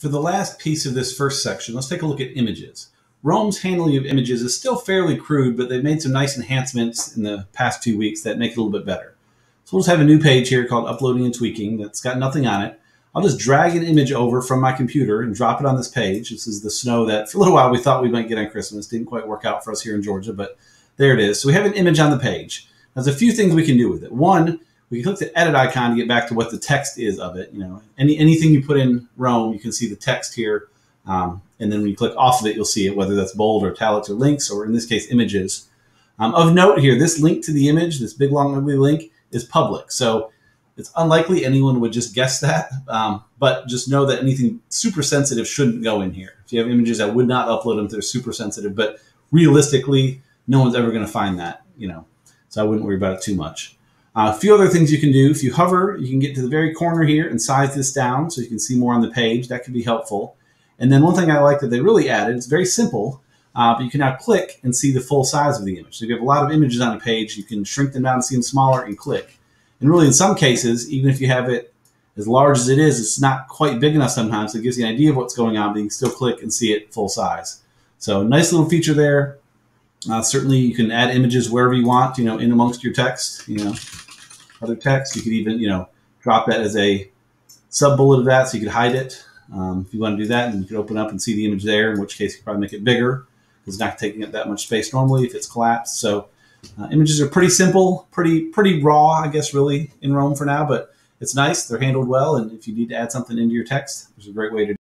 For the last piece of this first section, let's take a look at images. Roam's handling of images is still fairly crude, but they've made some nice enhancements in the past two weeks that make it a little bit better. So we'll just have a new page here called Uploading and Tweaking that's got nothing on it. I'll just drag an image over from my computer and drop it on this page. This is the snow that for a little while we thought we might get on Christmas. Didn't quite work out for us here in Georgia, but there it is. So we have an image on the page. There's a few things we can do with it. One, we can click the edit icon to get back to what the text is of it. You know, any anything you put in Roam, you can see the text here. Um, and then when you click off of it, you'll see it, whether that's bold or italics or links, or in this case, images. Um, of note here, this link to the image, this big long ugly link, is public. So it's unlikely anyone would just guess that. Um, but just know that anything super sensitive shouldn't go in here. If you have images, I would not upload them. They're super sensitive. But realistically, no one's ever going to find that, you know. So I wouldn't worry about it too much. Uh, a few other things you can do. If you hover, you can get to the very corner here and size this down so you can see more on the page. That could be helpful. And then one thing I like that they really added, it's very simple, uh, but you can now click and see the full size of the image. So if you have a lot of images on a page, you can shrink them down and see them smaller and click. And really, in some cases, even if you have it as large as it is, it's not quite big enough sometimes. So it gives you an idea of what's going on, but you can still click and see it full size. So nice little feature there. Uh, certainly, you can add images wherever you want, you know, in amongst your text, you know, other text. You could even, you know, drop that as a sub bullet of that so you could hide it. Um, if you want to do that, then you could open up and see the image there, in which case you probably make it bigger because it's not taking up that much space normally if it's collapsed. So uh, images are pretty simple, pretty pretty raw, I guess, really in Roam for now, but it's nice. They're handled well, and if you need to add something into your text, there's a great way to